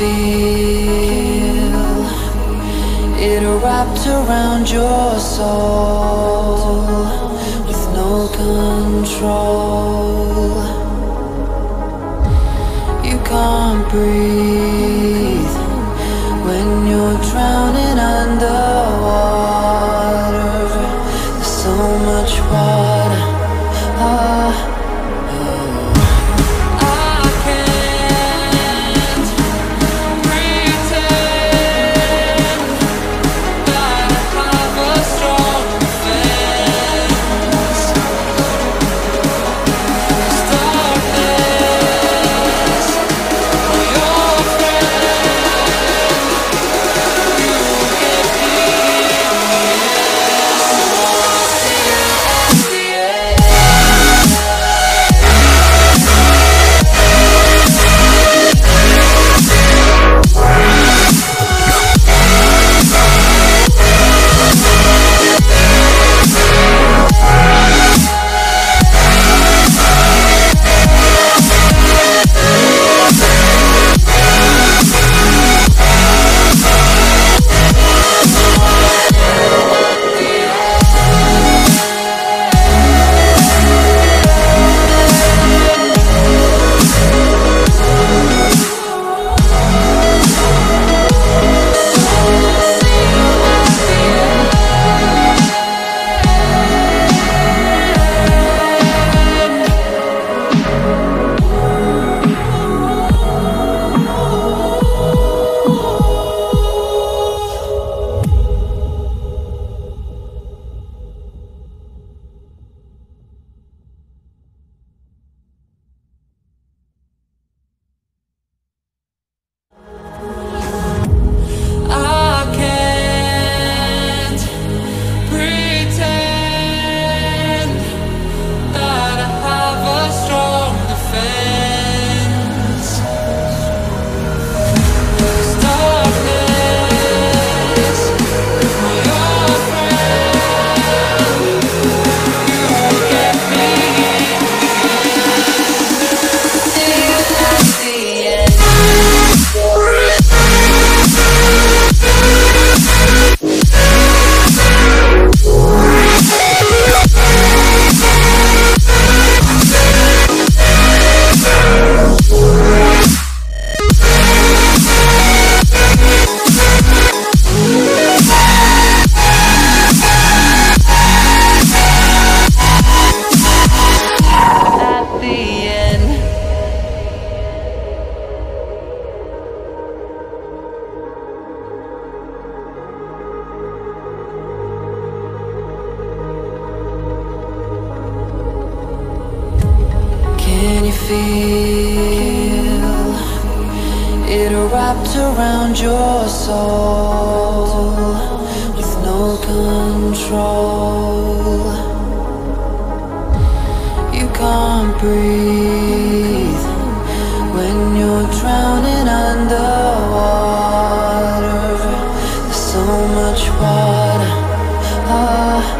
feel it wrapped around your soul with no control. You can't breathe when you're drowning underwater. You feel it wrapped around your soul with no control? You can't breathe when you're drowning underwater. There's so much water. Ah.